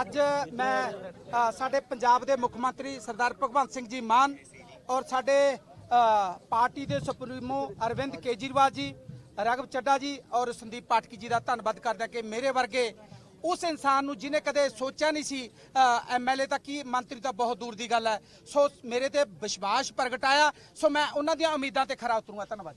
ਅੱਜ ਮੈਂ ਸਾਡੇ ਪੰਜਾਬ ਦੇ ਮੁੱਖ ਮੰਤਰੀ ਸਰਦਾਰ ਭਗਵੰਤ ਸਿੰਘ ਜੀ ਮਾਨ ਔਰ ਸਾਡੇ ਪਾਰਟੀ ਦੇ ਸੁਪਰੀਮੋ ਅਰਵਿੰਦ ਕੇਜਰੀਵਾਲ ਜੀ ਰਗਵ ਚੱਡਾ ਜੀ ਔਰ ਸੰਦੀਪ ਪਾਠਕੀ ਜੀ ਦਾ ਧੰਨਵਾਦ ਕਰਦਾ ਕਿ ਮੇਰੇ ਵਰਗੇ ਉਸ ਇਨਸਾਨ ਨੂੰ ਜਿਹਨੇ ਕਦੇ ਸੋਚਿਆ ਨਹੀਂ ਸੀ ਐਮਐਲਏ ਤਾਂ ਕੀ ਮੰਤਰੀ ਤਾਂ ਬਹੁਤ ਦੂਰ ਦੀ ਗੱਲ ਹੈ। ਸੋ ਮੇਰੇ ਤੇ ਵਿਸ਼ਵਾਸ ਪ੍ਰਗਟਾਇਆ। ਸੋ ਮੈਂ ਉਹਨਾਂ ਦੀਆਂ ਉਮੀਦਾਂ ਤੇ ਖਰਾ ਉਤਰੂੰਗਾ। ਧੰਨਵਾਦ।